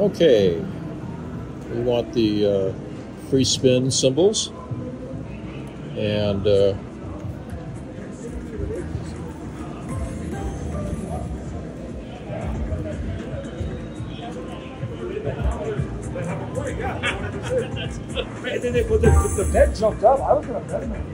Okay, we want the uh, free spin symbols and uh, And then they put the, the bed jumped up. I was gonna bet him.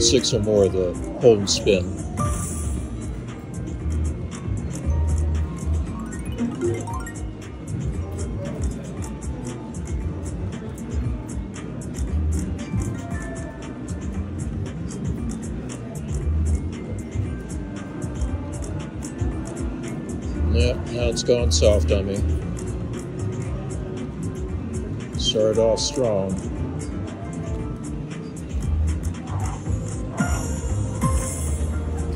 Six or more of the hold and spin. Yeah, now it's gone soft on me. Started off strong.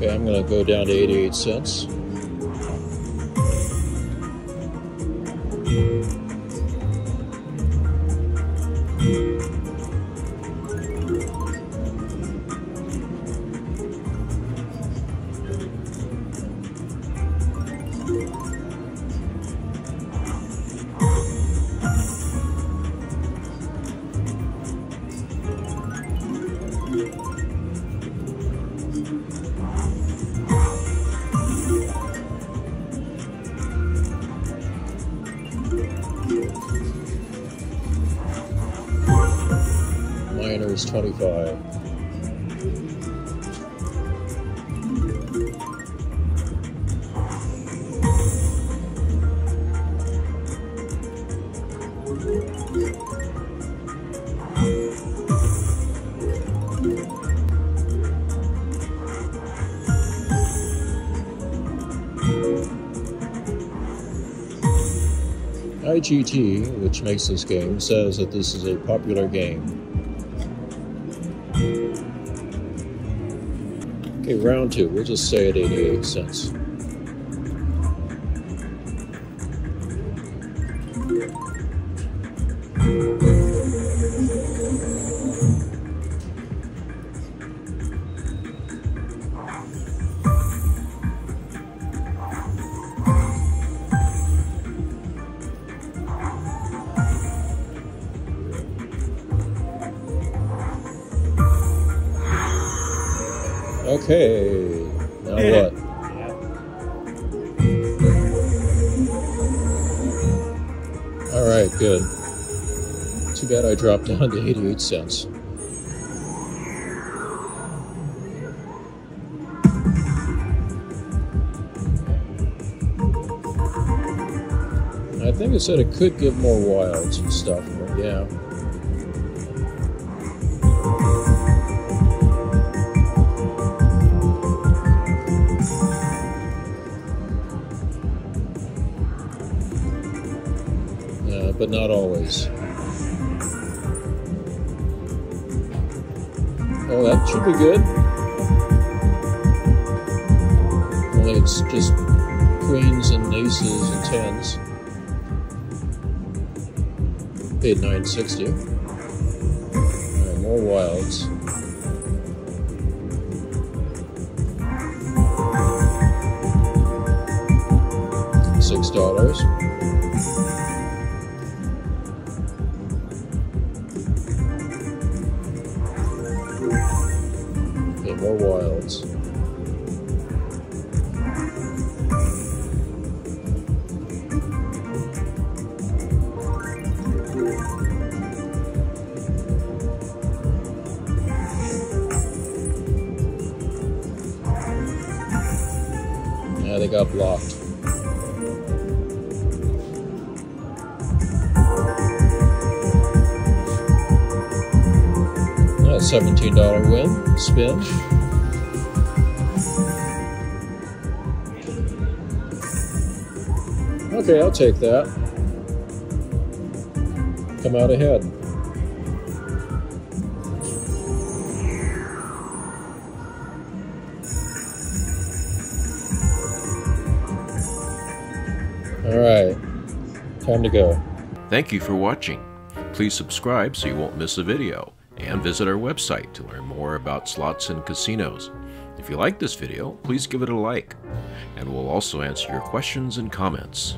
Okay, I'm to go down to 88 cents. Minor is 25. IGT, which makes this game, says that this is a popular game. Okay, round two. We'll just say at 88 cents. Okay, now what? All right, good. Too bad I dropped down to 88 cents. I think it said it could give more wilds and stuff, but yeah. Not always. Oh, that should be good. Only it's just queens and aces and tens. Paid 960. Alright, uh, more wilds. Six dollars. More wilds. Yeah, they got blocked. $17 win. Spin. Okay, I'll take that. come out ahead. All right, time to go. Thank you for watching. Please subscribe so you won't miss a video, and visit our website to learn more about slots and casinos. If you like this video, please give it a like, and we'll also answer your questions and comments.